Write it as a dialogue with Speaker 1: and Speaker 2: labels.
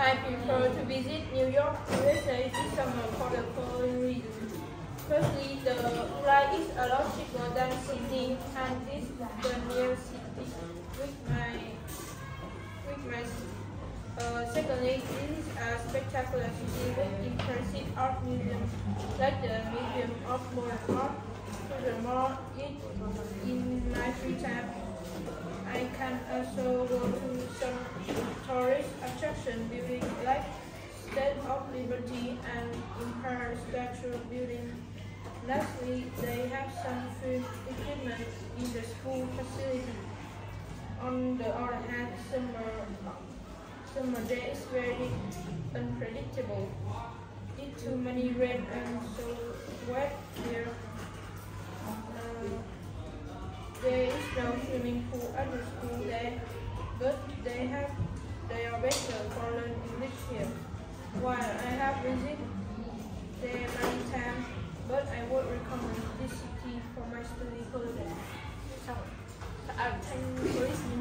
Speaker 1: I prefer to visit New York, USA this summer for the following reasons. Firstly, the flight is a lot cheaper than Sydney and is the nearest city with my with my uh, secondly, this is a spectacular city with impressive art museums like the Museum of Modern Art. Furthermore, it, in my free time, I can also go to some tourist attraction like Statue of Liberty and Empire Statue Building. Lastly, they have some food equipment in the school facility. On the other hand, summer summer day is very unpredictable. It's too many rain and so wet here. Uh, there is no swimming pool at the school there, but they have they are better for. While I have visited there many times, but I would recommend this city for my study holiday. So, I thank you